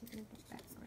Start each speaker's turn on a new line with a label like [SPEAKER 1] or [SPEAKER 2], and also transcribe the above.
[SPEAKER 1] take a little bit back